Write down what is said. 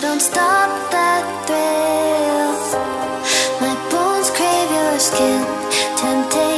don't stop that thrill. My bones crave your skin, temptation.